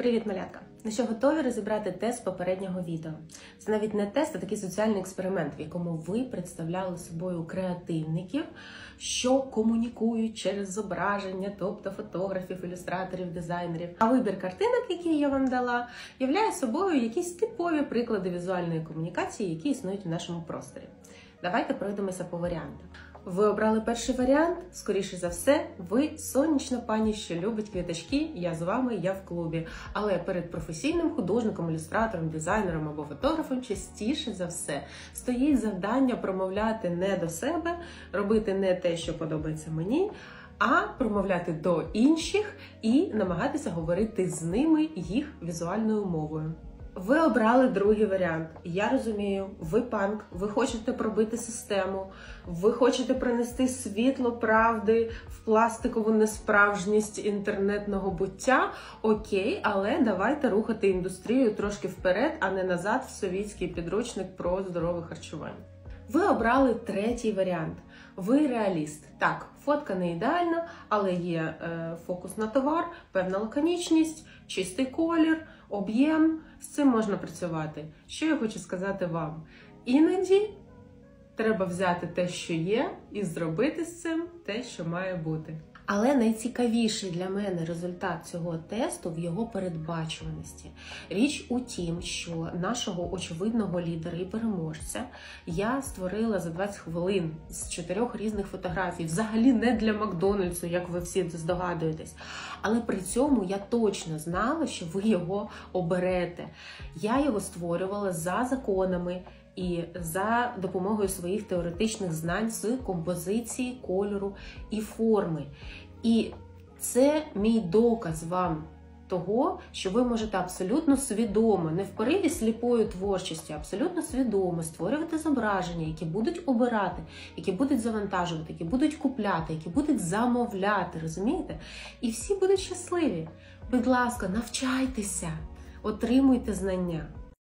Привіт, малятка! Ну що, готові розібрати тест попереднього відео? Це навіть не тест, а такий соціальний експеримент, в якому ви представляли собою креативників, що комунікують через зображення, тобто фотографів, ілюстраторів, дизайнерів. А вибір картинок, які я вам дала, являє собою якісь типові приклади візуальної комунікації, які існують у нашому просторі. Давайте пройдемося по варіантам. Ви обрали перший варіант. Скоріше за все, ви сонячна пані, що любить квіточки. Я з вами, я в клубі. Але перед професійним художником, ілюстратором, дизайнером або фотографом частіше за все стоїть завдання промовляти не до себе, робити не те, що подобається мені. А промовляти до інших і намагатися говорити з ними їх візуальною мовою. Ви обрали другий варіант. Я розумію, ви панк, ви хочете пробити систему, ви хочете принести світло правди в пластикову несправжність інтернетного буття. Окей, але давайте рухати індустрію трошки вперед, а не назад в совітський підручник про здорове харчування. Ви обрали третій варіант. Ви реаліст. Так, фотка не ідеальна, але є е, фокус на товар, певна лаконічність, чистий колір, об'єм. З цим можна працювати. Що я хочу сказати вам? Іноді треба взяти те, що є, і зробити з цим те, що має бути. Але найцікавіший для мене результат цього тесту в його передбачуваності. Річ у тім, що нашого очевидного лідера і переможця я створила за 20 хвилин з чотирьох різних фотографій, взагалі не для Макдональдсу, як ви всі здогадуєтесь. Але при цьому я точно знала, що ви його оберете. Я його створювала за законами. І за допомогою своїх теоретичних знань з композиції, кольору і форми. І це мій доказ вам того, що ви можете абсолютно свідомо, не в пориві сліпої творчості, абсолютно свідомо створювати зображення, які будуть обирати, які будуть завантажувати, які будуть купляти, які будуть замовляти, розумієте? І всі будуть щасливі. Будь ласка, навчайтеся, отримуйте знання.